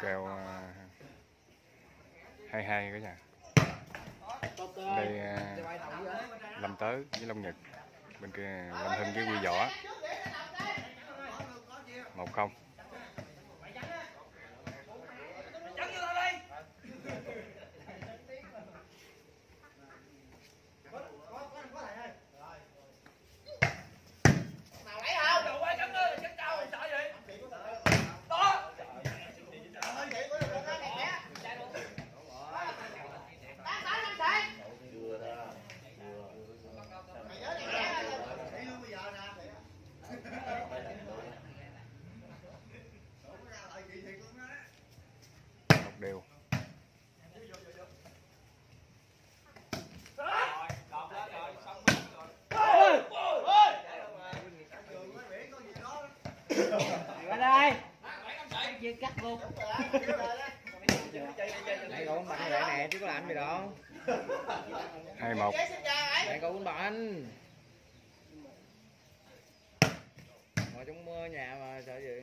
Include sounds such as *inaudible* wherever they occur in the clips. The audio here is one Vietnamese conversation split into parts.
kèo 22 cả nhà đây ờ, Lâm Tới với Long Nhật, bên kia Lâm Hưng với Quy Võ một không. Đều đây. Chia cắt luôn. Nãy cậu cũng bắn nè chứ có làm gì đâu hai một Nãy cậu cũng Ngồi trong mưa nhà mà sợ gì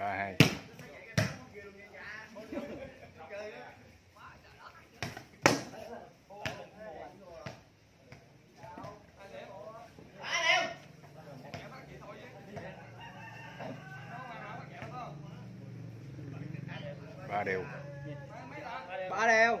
ba hai. Ba đều. Ba đều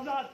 Azad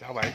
sáu bảy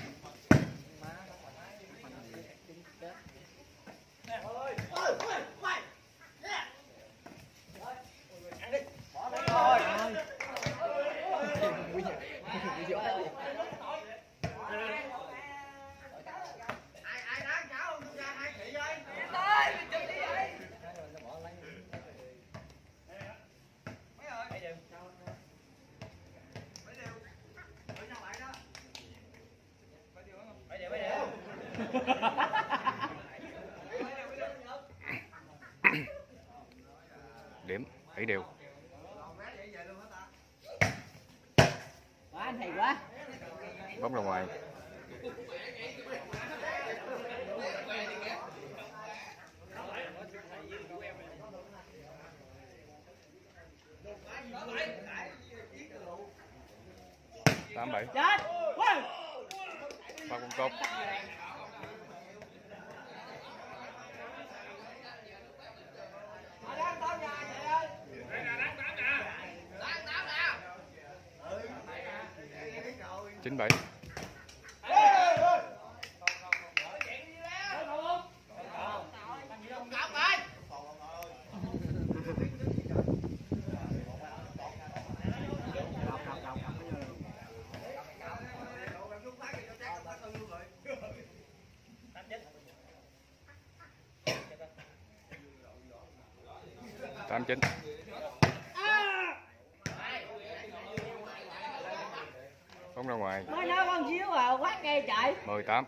điểm 7 đều. Bấm ra ngoài. Tám bảy. Phát con cốc 97 tám chín. Ngoài mới nói con xíu à quát nghe chạy. Mười tám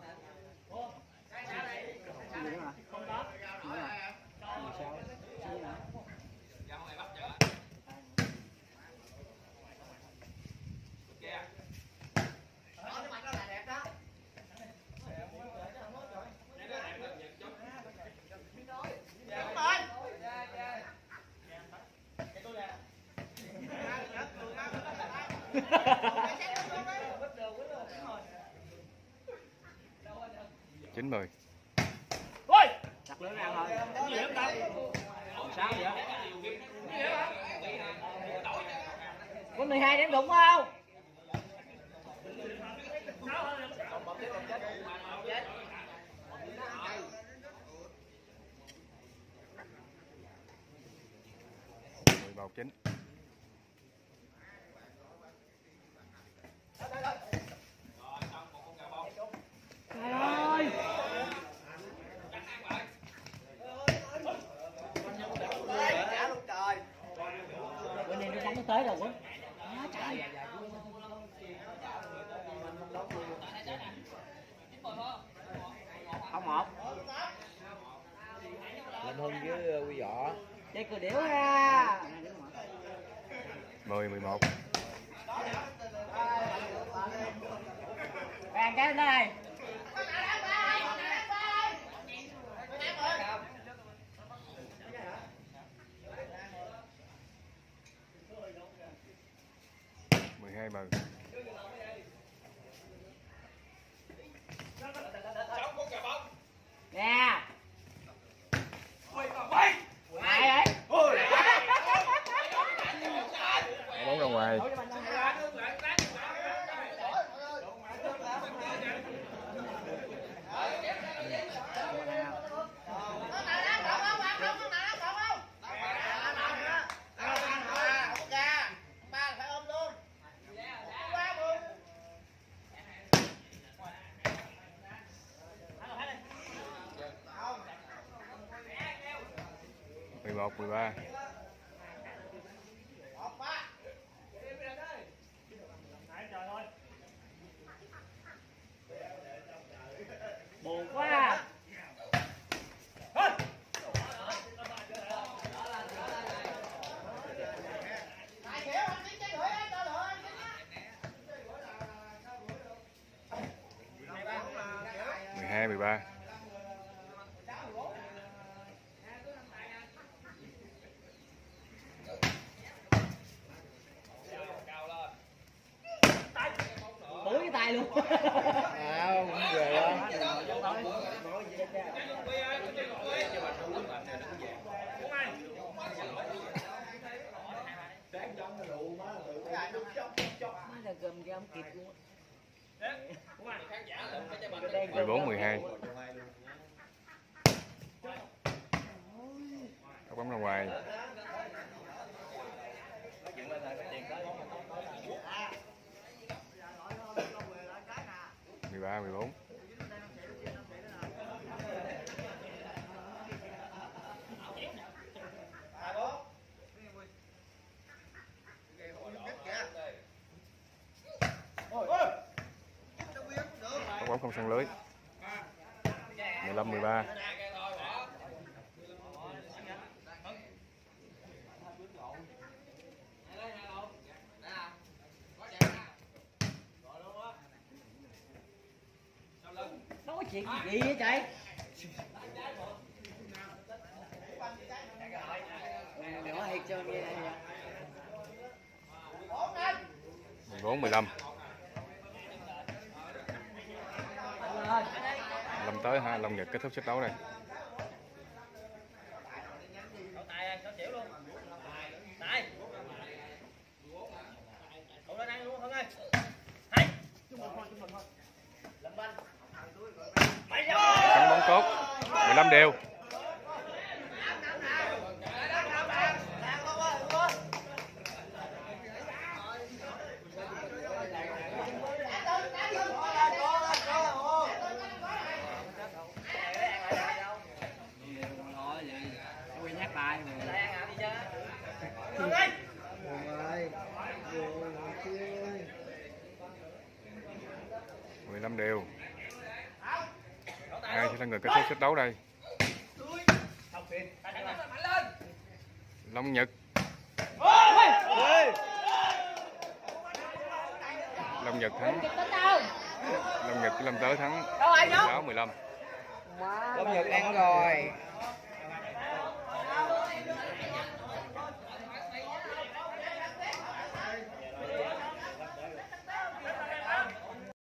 *laughs* *laughs* *laughs* chín mười đặt lưỡi nào thôi sao vậy có 12 điểm đụng không? Mười một chín trời ơi bữa nay nó bắn tới rồi quá không một Lên hưng với quy võ chơi cờ điểu ha, mười mười một bàn cái đây hai 11 13 buồn quá à. mười hai mười ba. Má là cái ông kịp luôn. Mười bốn, mười hai. Bấm ra ngoài. Mười ba, mười bốn bóng không sân lưới. 15 13 nói chuyện gì vậy trời? Này 14 15 Lâm tới ha Long Nhật kết thúc trận đấu này. Cánh bóng tốt 15 đều Quy nhắc bài mà Buồn ơi Buồn ơi 15 đều ai sẽ là người kết thúc set đấu đây. Long Nhật. Long Nhật thắng. Long Nhật với Lâm Tới thắng 16 15 Long Nhật ăn rồi